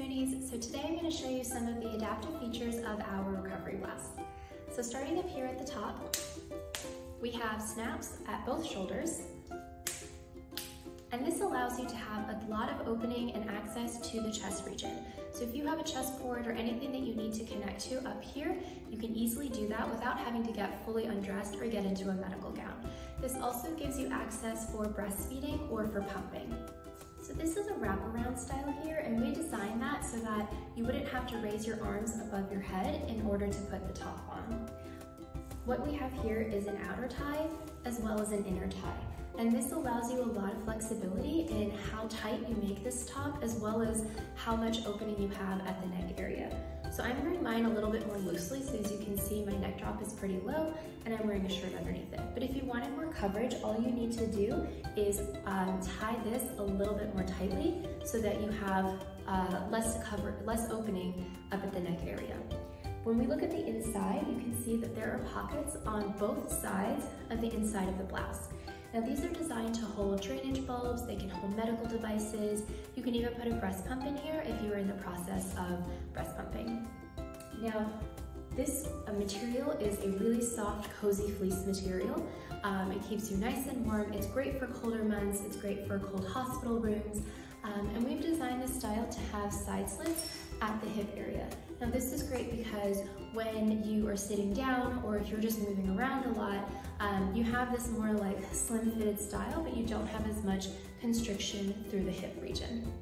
So today I'm going to show you some of the adaptive features of our recovery blouse. So starting up here at the top, we have snaps at both shoulders. And this allows you to have a lot of opening and access to the chest region. So if you have a chest port or anything that you need to connect to up here, you can easily do that without having to get fully undressed or get into a medical gown. This also gives you access for breastfeeding or for pumping. So this is a wraparound style here, and we designed that so that you wouldn't have to raise your arms above your head in order to put the top on. What we have here is an outer tie as well as an inner tie. And this allows you a lot of flexibility in how tight you make this top as well as how much opening you have at the neck area. So I'm wearing mine a little bit more loosely, so as you can see, my neck drop is pretty low, and I'm wearing a shirt underneath it. But if you wanted more coverage, all you need to do is um, tie this a little bit more tightly so that you have uh, less cover, less opening up at the neck area. When we look at the inside, you can see that there are pockets on both sides of the inside of the blouse. Now these are designed to hold drainage bulbs, they can hold medical devices, you can even put a breast pump in here if you're in the process of breast pumping. Now, this uh, material is a really soft, cozy fleece material. Um, it keeps you nice and warm. It's great for colder months. It's great for cold hospital rooms. Um, and we've designed this style to have side slits at the hip area. Now this is great because when you are sitting down or if you're just moving around a lot, um, you have this more like slim fitted style, but you don't have as much constriction through the hip region.